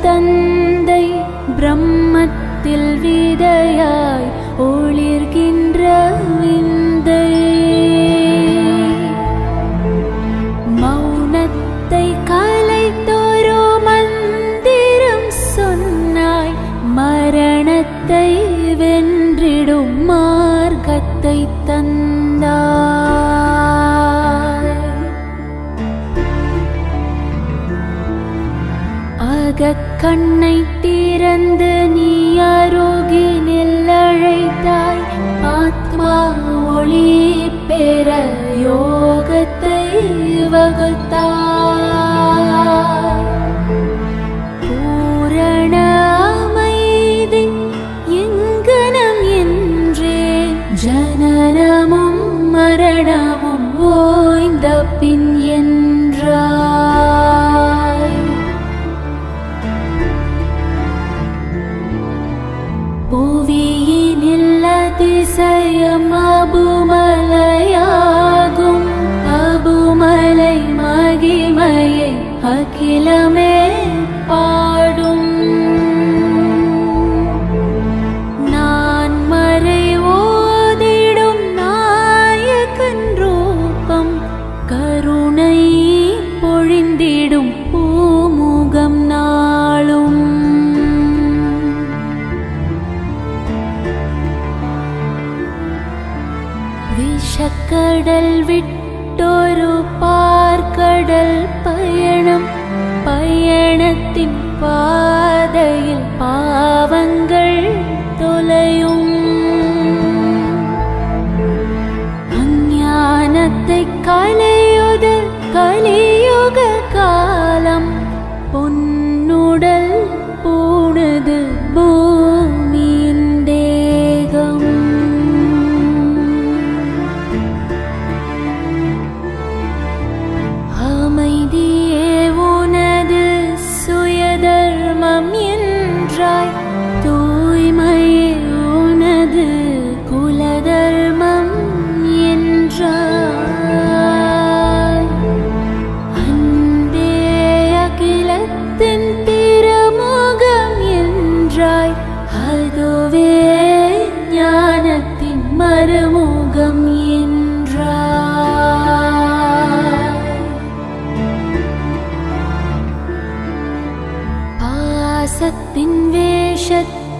等 கண்ணை திறந்து मे अकीले पा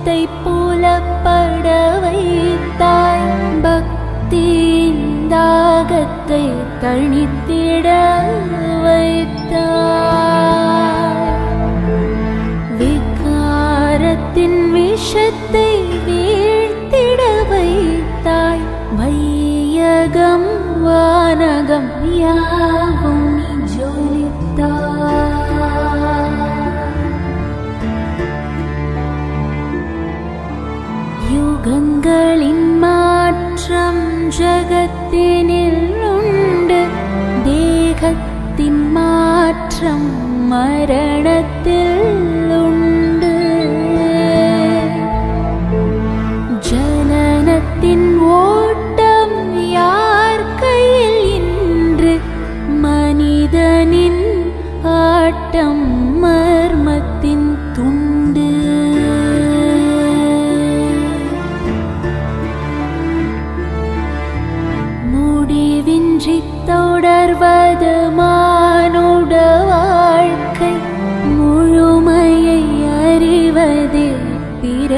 முத்தை போல பட வைத்தாய் பக்தியின் தாகத்தை தணித்திட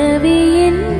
பிறவியின்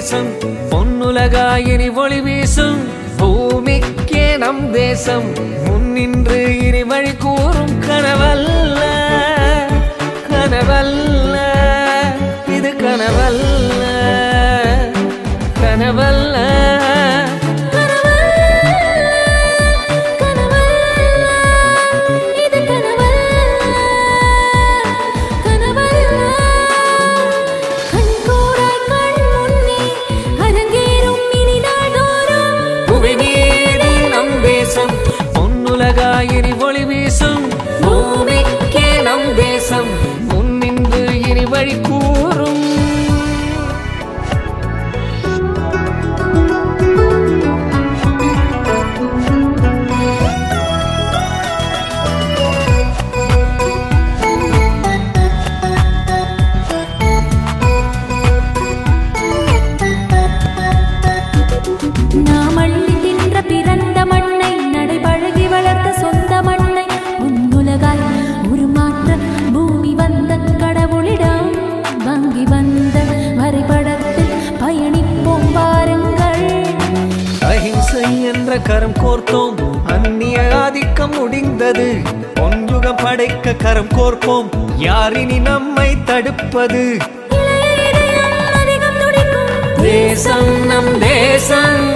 தேசம் பொன்னுலகாயினி ஒளி வீசும். பூமிக்கே நம் தேசம் முன்னின்று இனி வழி கூறும் கனவல்ல கனவல்ல இது கனவல்ல கனவல்ல. முடிந்தது. பொன்யுகம் படைக்க கரம் கோர்ப்போம். யாரினி நம்மை தடுப்பது? தேசம் நம் தேசம்.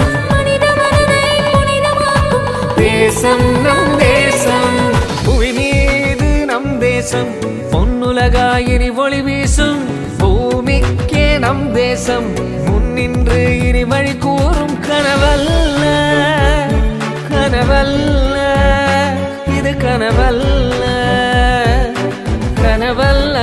தேசம் நம் தேசம். புவி மீது நம் தேசம். பொன்னுலகாயினி ஒளி வீசும். பூமிக்கே நம் தேசம். முன்னின்று இனி வழி கூறும் கனவல்ல கனவல்ல. கனவல்ல கனவல்ல.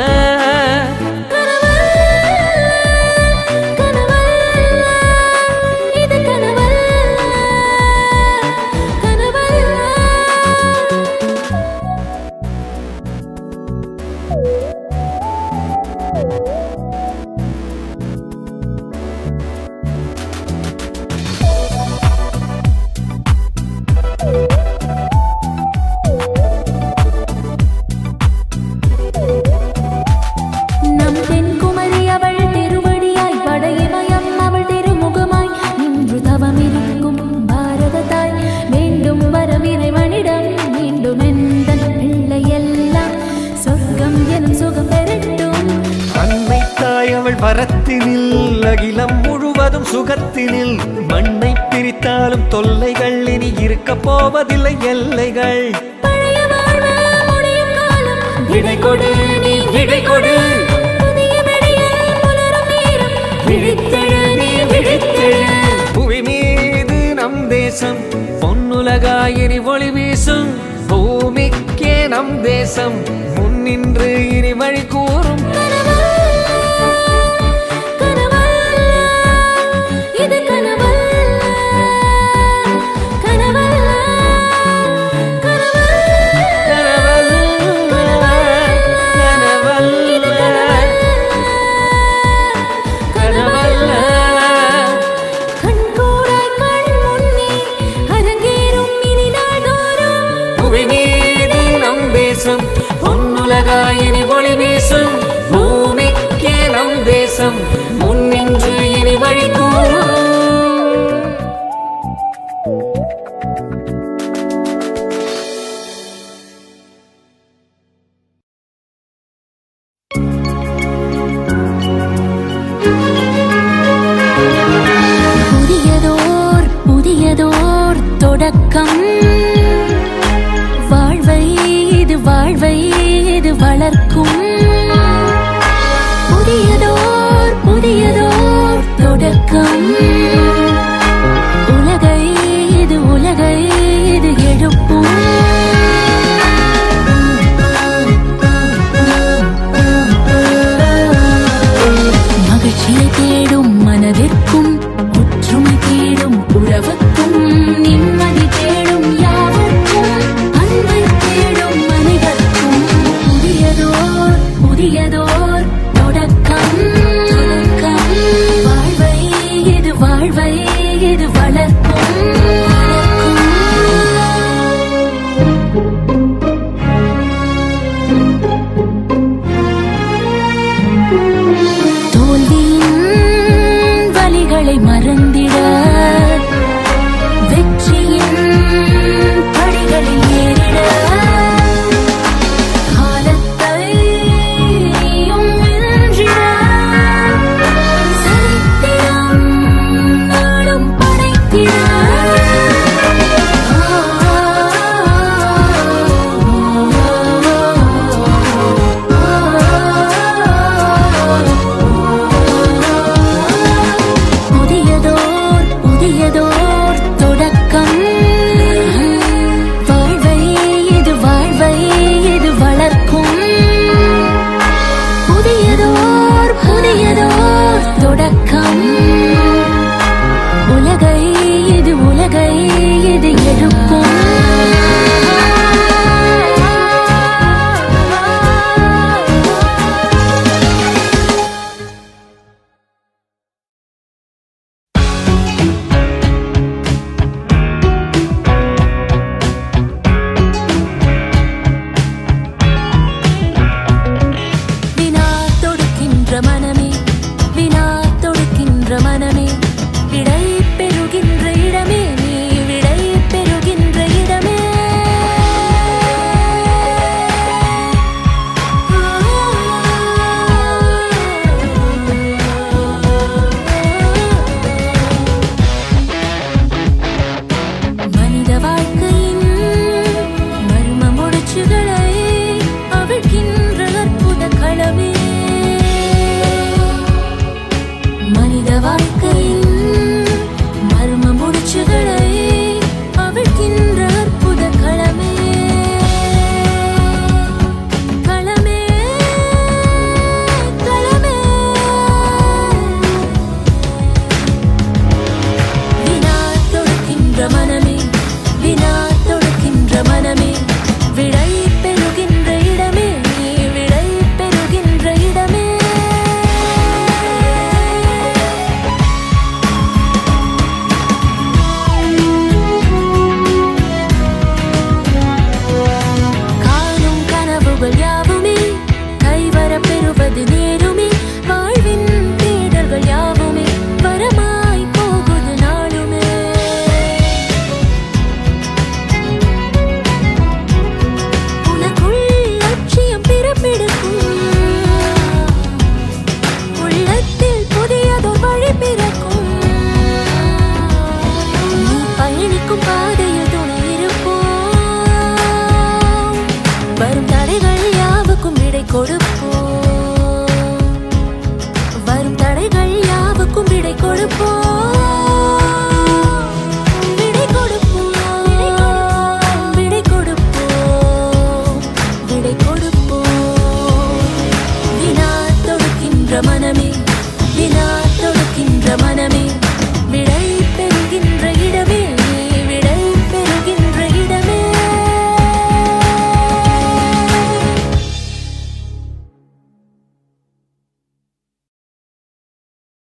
நினைத்தாலும் தொல்லைகள் இனி இருக்க போவதில்லை எல்லைகள். விடை கொடு நீ விடை கொடு. புவி மீது நம் தேசம் பொன்னுலகாய் இனி ஒளி வீசும். பூமிக்கே நம் தேசம் முன்னின்று இனி வழி கூறும். தேசம் முன்னின்று இனி வழி கூறும்.